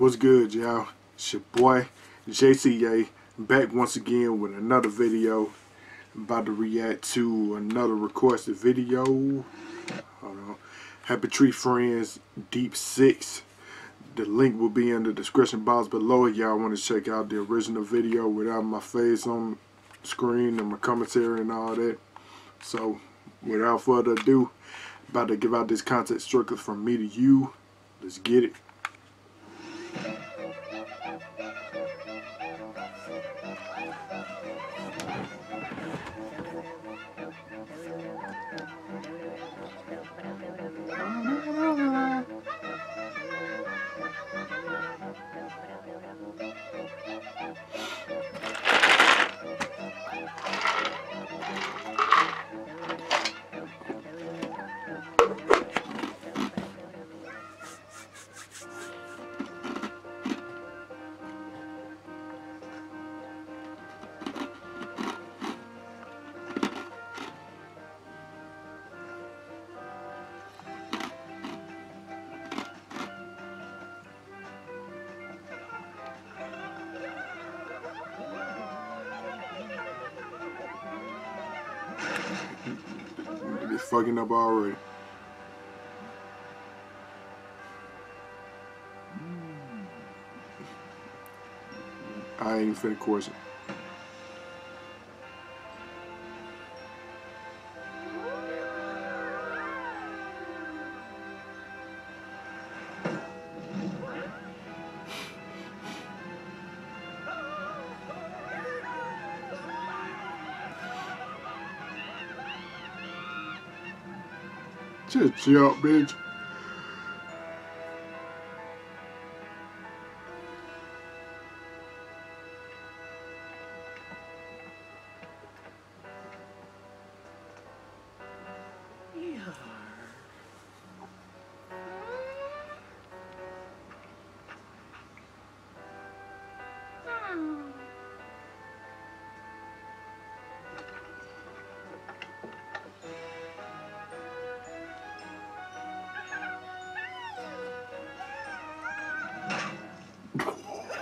What's good, y'all? It's your boy, JCA, back once again with another video. I'm about to react to another requested video. Hold on. Happy Tree Friends, Deep Six. The link will be in the description box below if y'all want to check out the original video without my face on screen and my commentary and all that. So, without further ado, about to give out this content strictly from me to you. Let's get it. It's fucking up already. I ain't finna course it. Just chill, bitch.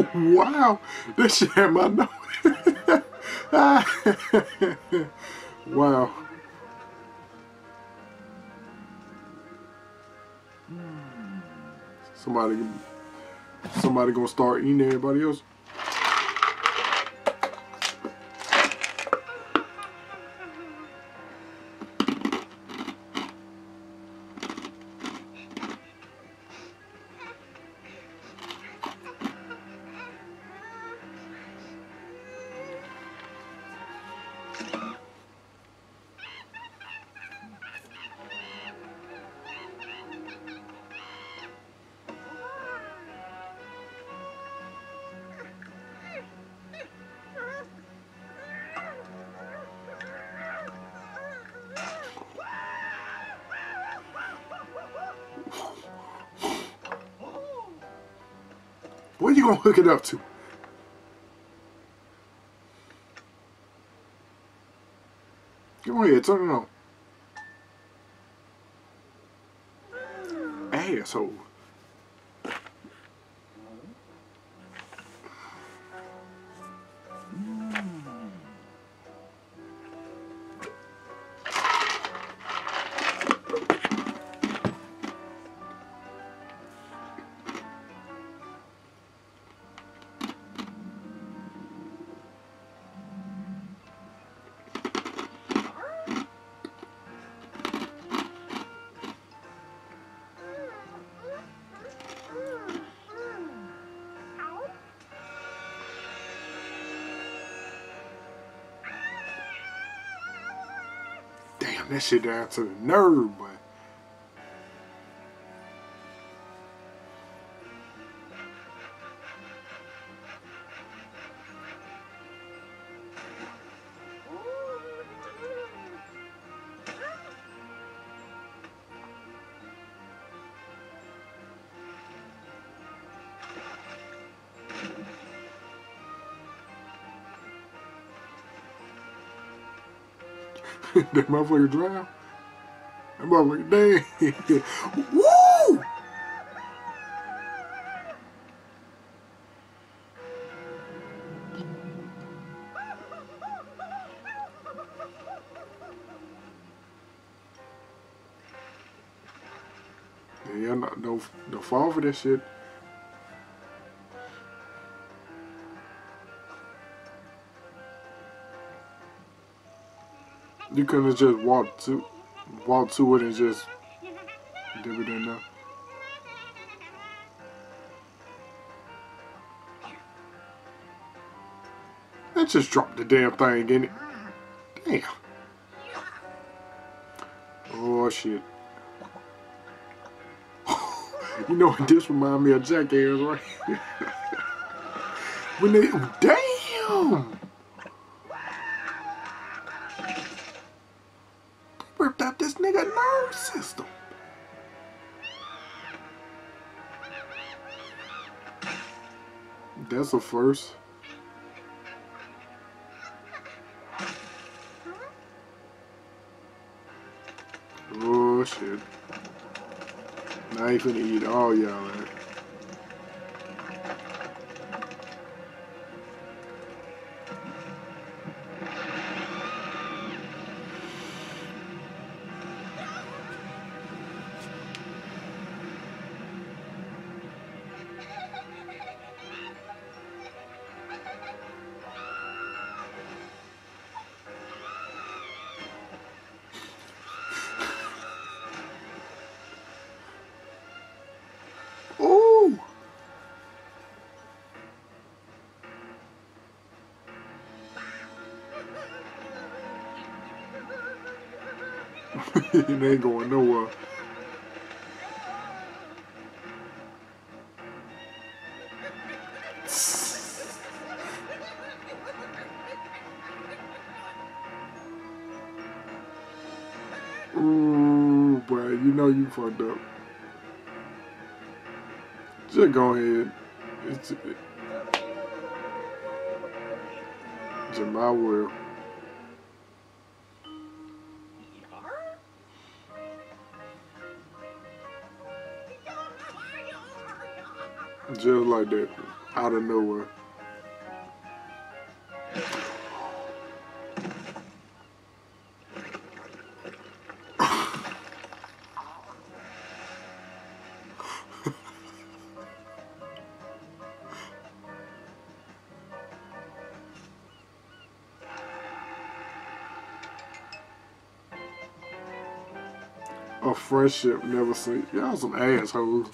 wow, this shit had my nose. wow. Somebody, somebody gonna start eating everybody else. Where you gonna hook it up to? Come on here, turn it on. Asshole. That shit down to the nerve, boy. that motherfucker drive. That motherfucker, damn. Woo! Yeah, not don't, don't fall for this shit. You couldn't have just walked to, walked to it and just did it in there. Let's just drop the damn thing in it. Damn. Oh shit. you know what this remind me of Jackass, right? when they damn they ripped out this nigga nerve system. That's a first. Oh shit. Now ain't finna eat all y'all it ain't going nowhere. Ooh, boy, you know you fucked up. Just go ahead. It's, it, it's my will. Just like that, out of nowhere. A friendship never seen. Y'all some assholes.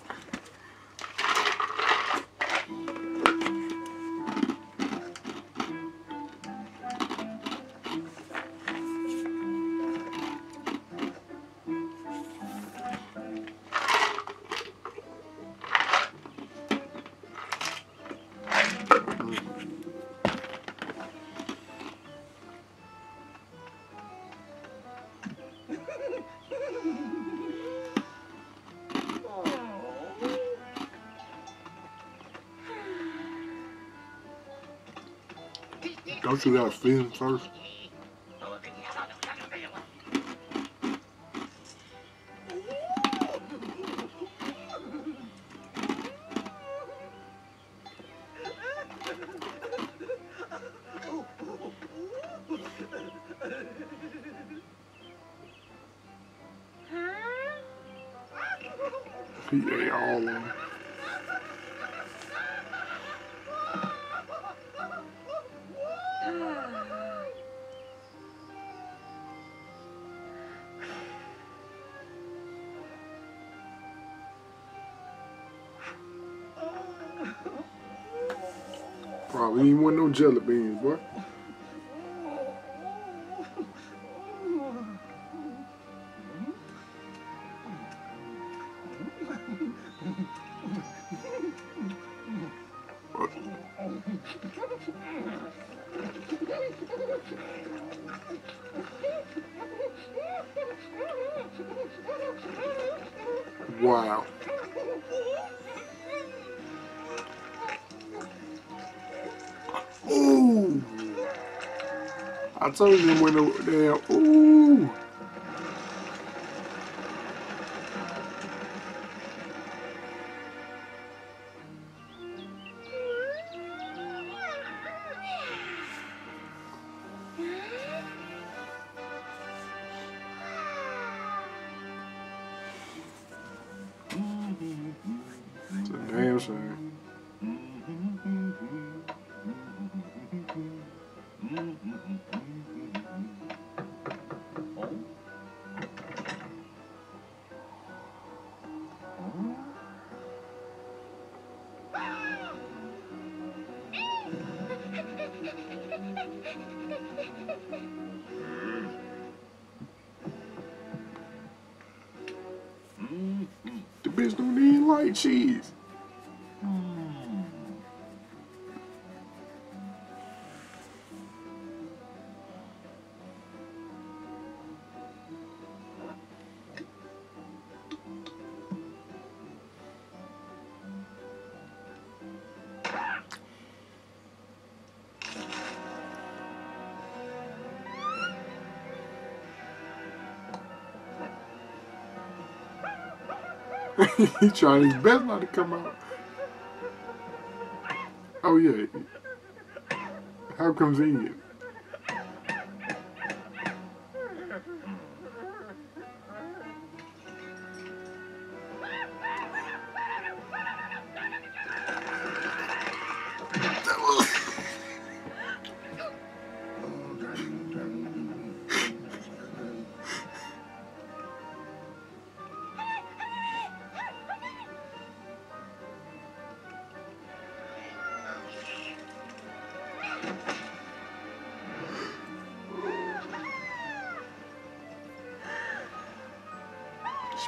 You got feelings first? Want no jelly beans, boy. Told him when the damn ooh. The even like he trying his best not to come out. Oh yeah. How convenient. She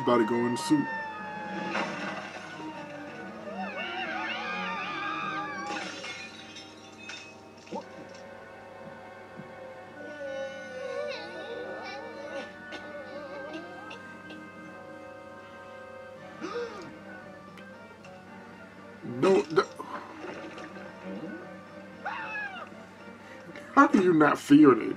about to go in the suit. How can you not feel it?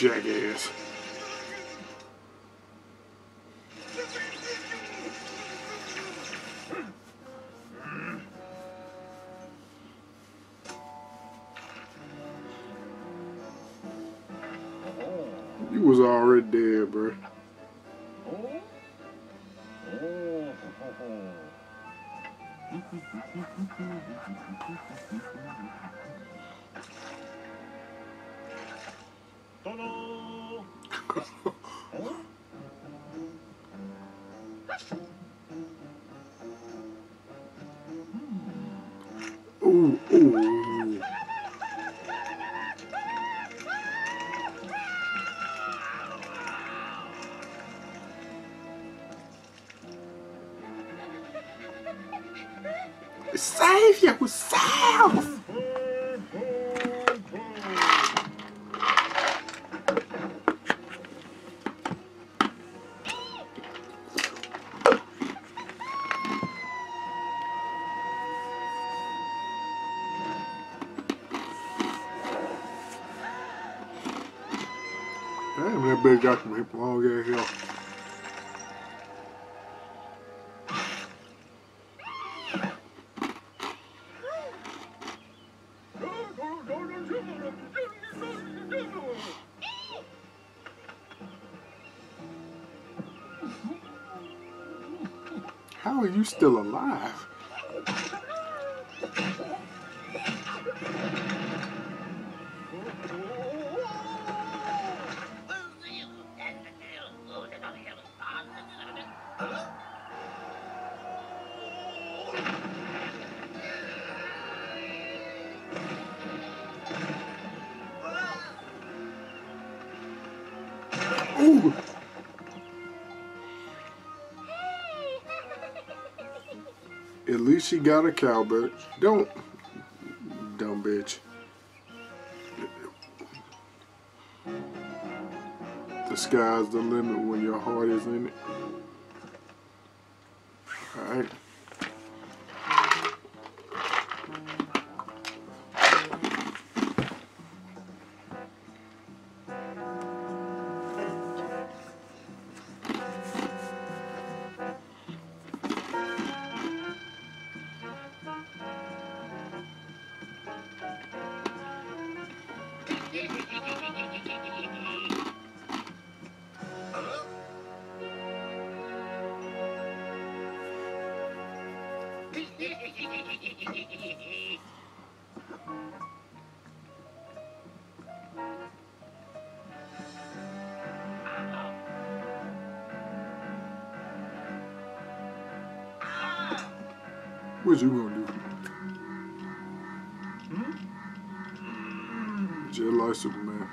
Jackass. You was already dead, bro. Ooh. Save yourself! Got some ass hair. How are you still alive? She got a cowbird. Don't, dumb bitch. The sky's the limit when your heart is in it. Alright. What you gonna do? Hmm? Just like Superman.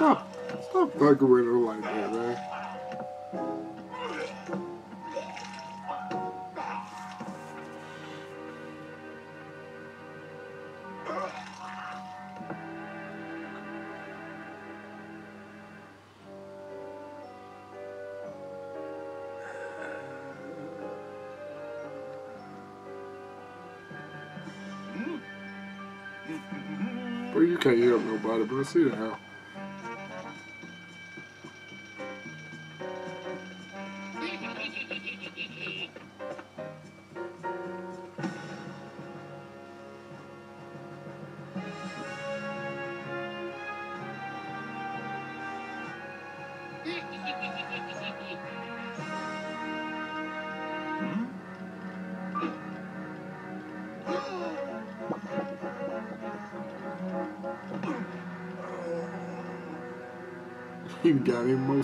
Stop. Stop fucking with her like that, man. Bro, you can't help nobody, bro. See the hell. Hmm? He got him more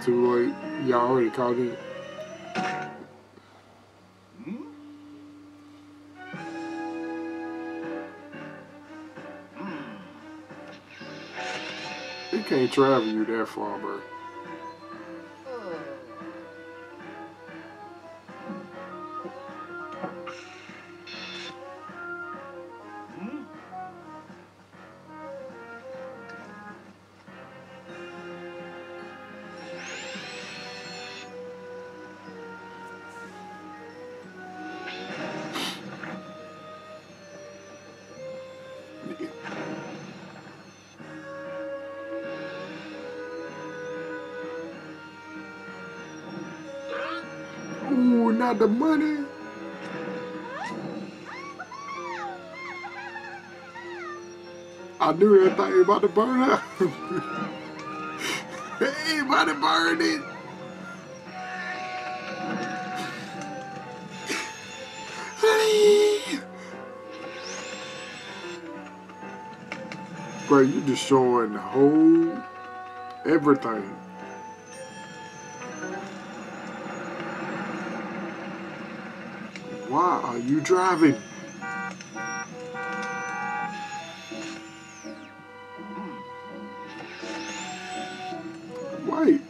Too late. Y'all already called it. He can't travel you that far, bro. The money. I knew everything about to burn out. Everybody burned it. Bro, you're destroying the whole everything. Are you driving? Wait.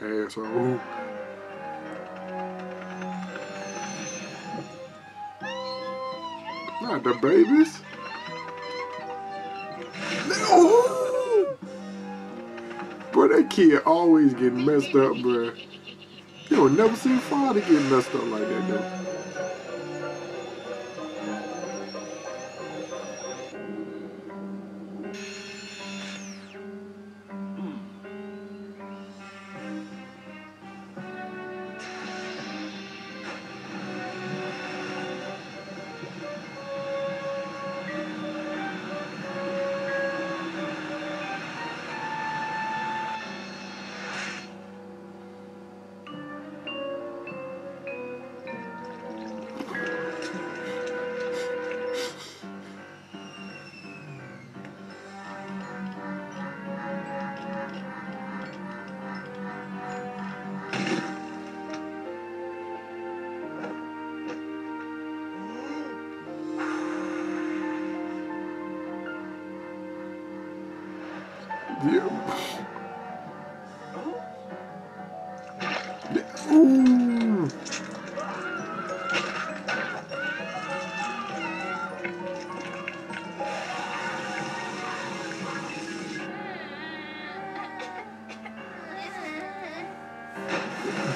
Asshole. Not the babies. No! Bro, that kid always getting messed up, bro. You don't never see father get messed up like that, though.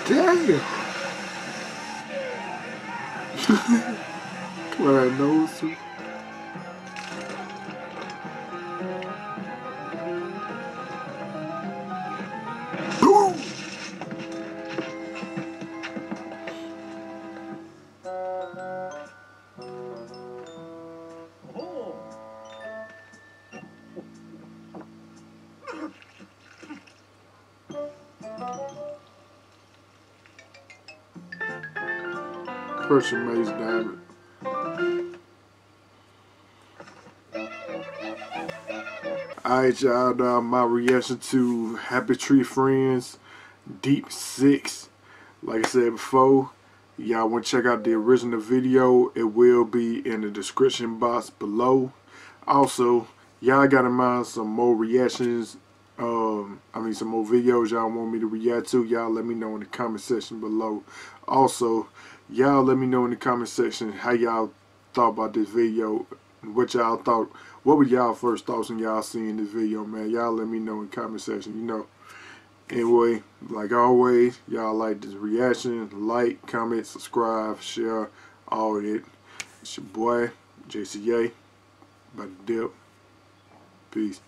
Damn. Come on, nose. Pressure Maze Diamond. Alright, y'all. My reaction to Happy Tree Friends Deep Six. Like I said before, y'all want to check out the original video. It will be in the description box below. Also, y'all got in mind some more reactions. Um, I mean, some more videos y'all want me to react to. Y'all let me know in the comment section below. Also, y'all let me know in the comment section how y'all thought about this video what y'all thought what were y'all first thoughts when y'all seeing this video man? Y'all let me know in the comment section you know. Anyway like always y'all like this reaction like comment subscribe share all of it. It's your boy JCA by the dip. Peace